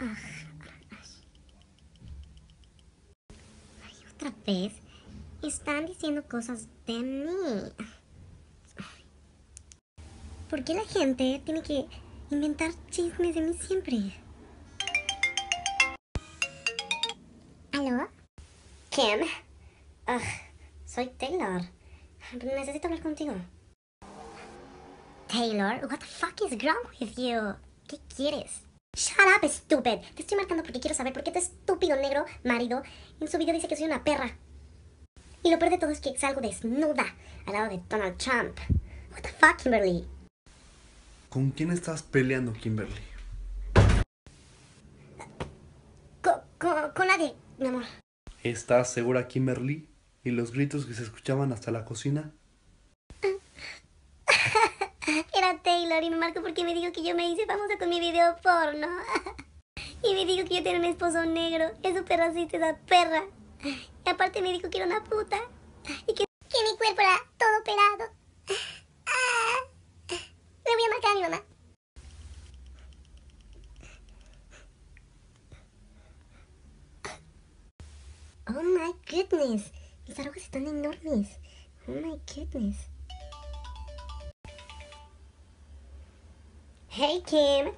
Ay, otra vez. Están diciendo cosas de mí. ¿Por qué la gente tiene que inventar chismes de mí siempre? ¿Aló? ¿Quién? Ugh, soy Taylor. Necesito hablar contigo. Taylor, what the fuck is wrong with you? ¿Qué quieres? Shut up, stupid. Te estoy marcando porque quiero saber por qué tu estúpido negro marido en su video dice que soy una perra. Y lo peor de todo es que salgo desnuda al lado de Donald Trump. What the fuck, Kimberly? ¿Con quién estás peleando, Kimberly? Co- co- con nadie, mi amor. ¿Estás segura, Kimberly? ¿Y los gritos que se escuchaban hasta la cocina? Era Taylor y me marcó porque me dijo que yo me hice famosa con mi video porno. Y me dijo que yo tenía un esposo negro. Es súper racista esa perra. Y aparte me dijo que era una puta. Y que, que mi cuerpo era todo pelado. Ah. Le voy a marcar a mi mamá. Oh my goodness. Mis arrugas están enormes. Oh my goodness. Hey Kim,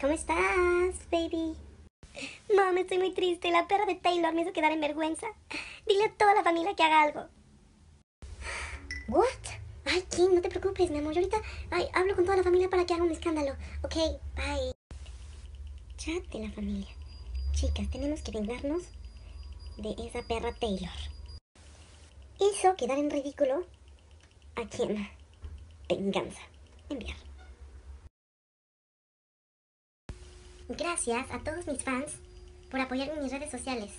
¿cómo estás, baby? Mami, estoy muy triste. La perra de Taylor me hizo quedar en vergüenza. Dile a toda la familia que haga algo. What? Ay, Kim, no te preocupes, mi amor. Yo ahorita ay, hablo con toda la familia para que haga un escándalo. Ok, bye. Chat de la familia. Chicas, tenemos que vengarnos de esa perra Taylor. Hizo quedar en ridículo a Kim. Venganza. Enviar. Gracias a todos mis fans por apoyarme en mis redes sociales.